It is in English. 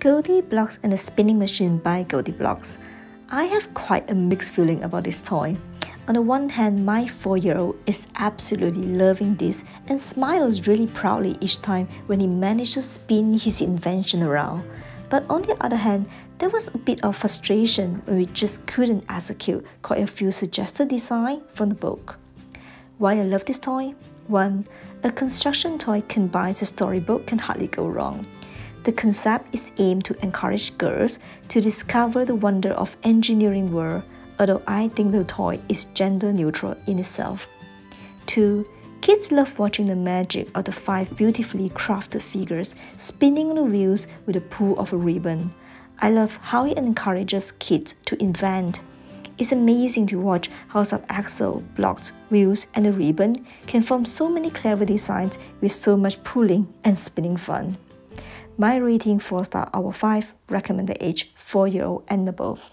GoldieBlox and the Spinning Machine by GoldieBlox. I have quite a mixed feeling about this toy. On the one hand, my 4-year-old is absolutely loving this and smiles really proudly each time when he manages to spin his invention around. But on the other hand, there was a bit of frustration when we just couldn't execute quite a few suggested designs from the book. Why I love this toy? 1. A construction toy combines a storybook can hardly go wrong. The concept is aimed to encourage girls to discover the wonder of engineering world, although I think the toy is gender neutral in itself. 2. Kids love watching the magic of the five beautifully crafted figures spinning the wheels with a pull of a ribbon. I love how it encourages kids to invent. It's amazing to watch how some axle, blocks, wheels, and a ribbon can form so many clever designs with so much pulling and spinning fun. My rating 4 star out of 5, recommended age 4 year old and above.